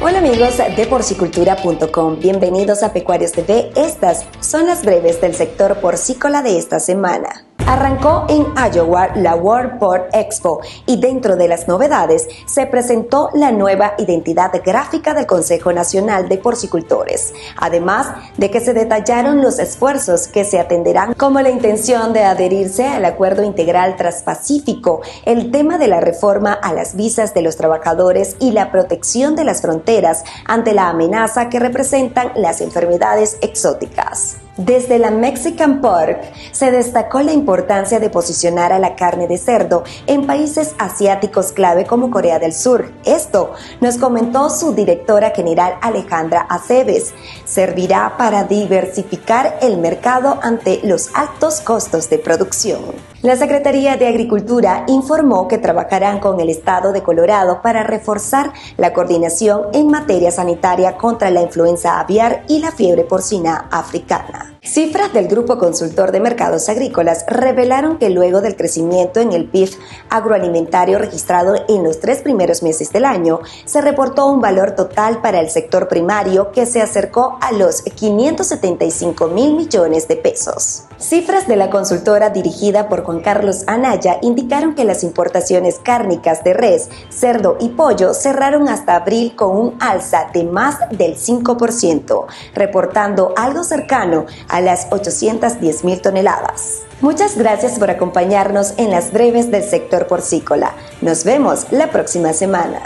Hola amigos de porcicultura.com, bienvenidos a Pecuarios TV. Estas son las breves del sector porcícola de esta semana. Arrancó en Iowa la World Pork Expo y dentro de las novedades se presentó la nueva identidad gráfica del Consejo Nacional de Porcicultores, además de que se detallaron los esfuerzos que se atenderán como la intención de adherirse al Acuerdo Integral Transpacífico, el tema de la reforma a las visas de los trabajadores y la protección de las fronteras ante la amenaza que representan las enfermedades exóticas. Desde la Mexican Pork se destacó la importancia de posicionar a la carne de cerdo en países asiáticos clave como Corea del Sur. Esto nos comentó su directora general Alejandra Aceves. Servirá para diversificar el mercado ante los altos costos de producción. La Secretaría de Agricultura informó que trabajarán con el Estado de Colorado para reforzar la coordinación en materia sanitaria contra la influenza aviar y la fiebre porcina africana. Cifras del Grupo Consultor de Mercados Agrícolas revelaron que luego del crecimiento en el PIB agroalimentario registrado en los tres primeros meses del año, se reportó un valor total para el sector primario que se acercó a los 575 mil millones de pesos. Cifras de la consultora dirigida por Juan Carlos Anaya indicaron que las importaciones cárnicas de res, cerdo y pollo cerraron hasta abril con un alza de más del 5%, reportando algo cercano las 810 mil toneladas. Muchas gracias por acompañarnos en las breves del sector porcícola. Nos vemos la próxima semana.